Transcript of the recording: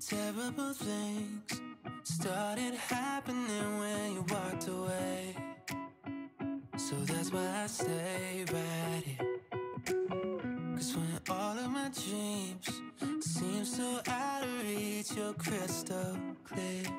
Terrible things started happening when you walked away. So that's why I stay right here. Cause when all of my dreams seem so out of reach, you're crystal clear.